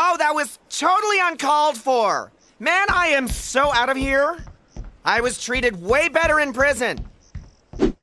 Oh, that was totally uncalled for. Man, I am so out of here. I was treated way better in prison.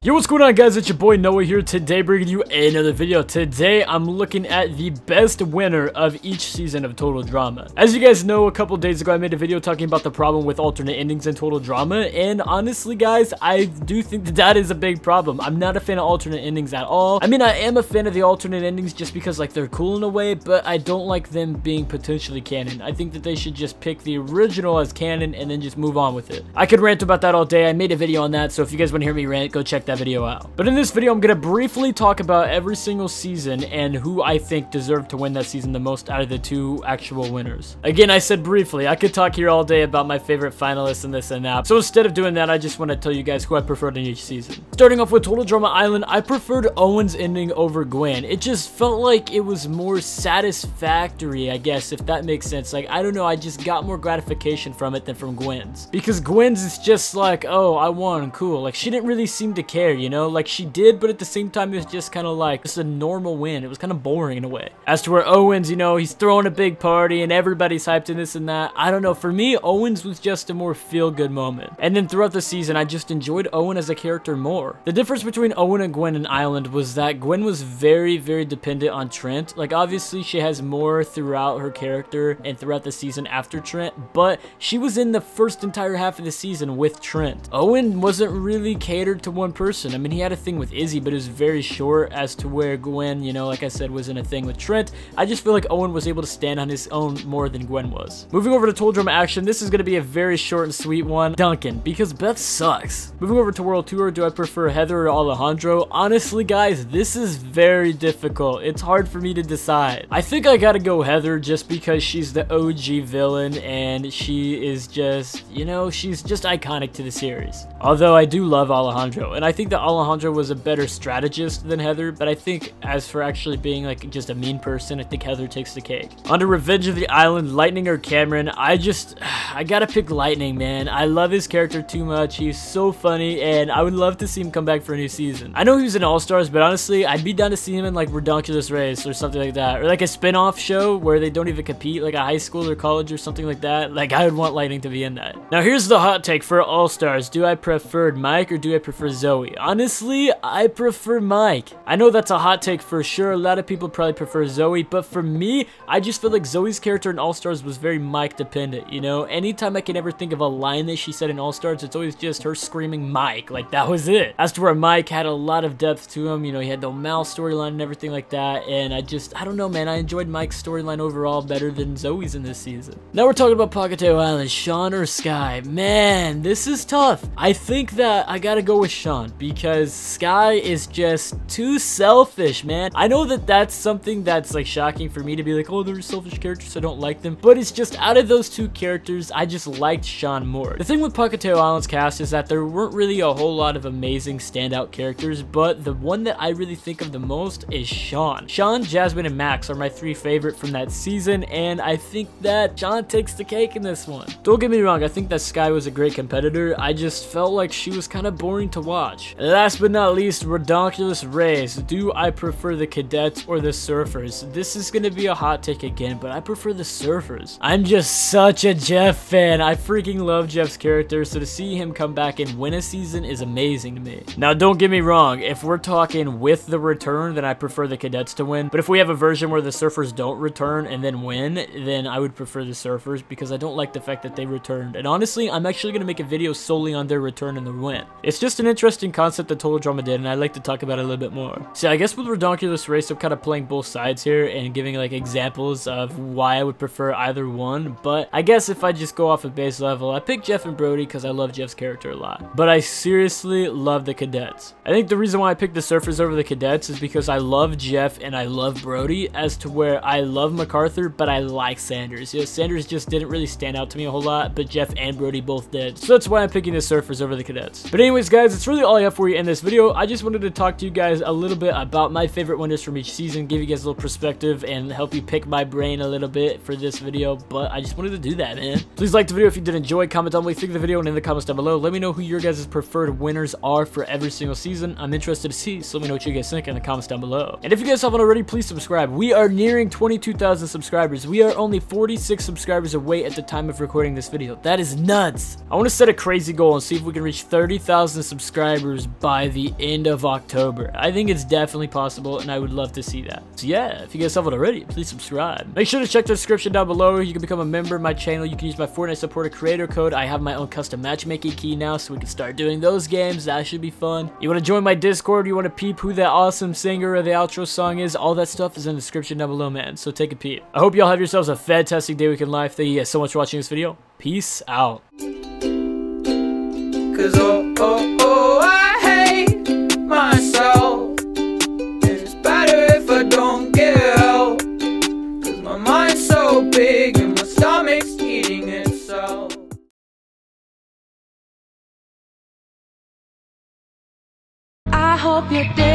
Yo, what's going on guys? It's your boy Noah here today bringing you another video. Today, I'm looking at the best winner of each season of Total Drama. As you guys know, a couple days ago, I made a video talking about the problem with alternate endings in Total Drama, and honestly guys, I do think that that is a big problem. I'm not a fan of alternate endings at all. I mean, I am a fan of the alternate endings just because like they're cool in a way, but I don't like them being potentially canon. I think that they should just pick the original as canon and then just move on with it. I could rant about that all day. I made a video on that, so if you guys want to hear me rant, go check that video out. But in this video, I'm to briefly talk about every single season and who I think deserved to win that season the most out of the two actual winners. Again, I said briefly. I could talk here all day about my favorite finalists and this and that. So instead of doing that, I just want to tell you guys who I preferred in each season. Starting off with Total Drama Island, I preferred Owen's ending over Gwen. It just felt like it was more satisfactory, I guess, if that makes sense. Like, I don't know, I just got more gratification from it than from Gwen's. Because Gwen's is just like, oh, I won, cool. Like, she didn't really seem to care care, you know? Like, she did, but at the same time, it was just kind of like, just a normal win. It was kind of boring in a way. As to where Owens, you know, he's throwing a big party and everybody's hyped in this and that. I don't know. For me, Owens was just a more feel-good moment. And then throughout the season, I just enjoyed Owen as a character more. The difference between Owen and Gwen in Island was that Gwen was very, very dependent on Trent. Like, obviously, she has more throughout her character and throughout the season after Trent, but she was in the first entire half of the season with Trent. Owen wasn't really catered to one person person. I mean, he had a thing with Izzy, but it was very short as to where Gwen, you know, like I said, was in a thing with Trent. I just feel like Owen was able to stand on his own more than Gwen was. Moving over to Total Drama Action, this is going to be a very short and sweet one. Duncan, because Beth sucks. Moving over to World Tour, do I prefer Heather or Alejandro? Honestly, guys, this is very difficult. It's hard for me to decide. I think I gotta go Heather just because she's the OG villain and she is just, you know, she's just iconic to the series. Although I do love Alejandro, and I think think that Alejandro was a better strategist than Heather, but I think as for actually being like just a mean person, I think Heather takes the cake. Under Revenge of the Island, Lightning or Cameron, I just, I gotta pick Lightning, man. I love his character too much. He's so funny, and I would love to see him come back for a new season. I know he was in All-Stars, but honestly, I'd be down to see him in like Ridonculous Race or something like that, or like a spin-off show where they don't even compete, like a high school or college or something like that. Like, I would want Lightning to be in that. Now, here's the hot take for All-Stars. Do I prefer Mike or do I prefer Zoe? Honestly, I prefer Mike. I know that's a hot take for sure. A lot of people probably prefer Zoe, but for me, I just feel like Zoe's character in All-Stars was very Mike dependent, you know? Anytime I can ever think of a line that she said in All-Stars, it's always just her screaming Mike. Like, that was it. As to where Mike had a lot of depth to him, you know, he had the Mal storyline and everything like that, and I just, I don't know, man, I enjoyed Mike's storyline overall better than Zoe's in this season. Now we're talking about Pahkitew Island, Sean or Sky. Man, this is tough. I think that I gotta go with Sean because Sky is just too selfish, man. I know that that's something that's like shocking for me to be like, oh, they're selfish characters, I don't like them. But it's just out of those two characters, I just liked Sean more. The thing with Pahkitew Island's cast is that there weren't really a whole lot of amazing standout characters, but the one that I really think of the most is Sean. Sean, Jasmine, and Max are my three favorite from that season, and I think that Sean takes the cake in this one. Don't get me wrong, I think that Sky was a great competitor. I just felt like she was kind of boring to watch. Last but not least, Ridonculous Race. Do I prefer the cadets or the surfers? This is gonna be a hot take again, but I prefer the surfers. I'm just such a Jeff fan. I freaking love Jeff's character, so to see him come back and win a season is amazing to me. Now, don't get me wrong. If we're talking with the return, then I prefer the cadets to win. But if we have a version where the surfers don't return and then win, then I would prefer the surfers because I don't like the fact that they returned. And honestly, I'm actually gonna make a video solely on their return and the win. It's just an interesting concept that Total Drama did, and I'd like to talk about it a little bit more. See, I guess with Ridonculous Race, I'm kind of playing both sides here and giving like examples of why I would prefer either one, but I guess if I just go off of base level, I pick Jeff and Brody because I love Jeff's character a lot. But I seriously love the cadets. I think the reason why I picked the surfers over the cadets is because I love Jeff and I love Brody as to where I love MacArthur, but I like Sanders. You know, Sanders just didn't really stand out to me a whole lot, but Jeff and Brody both did. So that's why I'm picking the surfers over the cadets. But anyways, guys, it's really all I have for you in this video. I just wanted to talk to you guys a little bit about my favorite winners from each season, give you guys a little perspective, and help you pick my brain a little bit for this video, but I just wanted to do that, man. Please like the video if you did enjoy, comment down what you think of the video, and in the comments down below, let me know who your guys' preferred winners are for every single season. I'm interested to see, so let me know what you guys think in the comments down below. And if you guys haven't already, please subscribe. We are nearing 22,000 subscribers. We are only 46 subscribers away at the time of recording this video. That is nuts. I want to set a crazy goal and see if we can reach 30,000 subscribers by the end of October. I think it's definitely possible and I would love to see that. So yeah, if you guys haven't already, please subscribe. Make sure to check the description down below. You can become a member of my channel. You can use my Fortnite supporter creator code. I have my own custom matchmaking key now so we can start doing those games. That should be fun. You want to join my Discord? You want to peep who that awesome singer of the outro song is? All that stuff is in the description down below, man. So take a peep. I hope y'all have yourselves a fantastic day weekend life. Thank you guys so much for watching this video. Peace out. Cause oh, oh, oh, Mind's so big and my stomach's eating itself. I hope you're dancing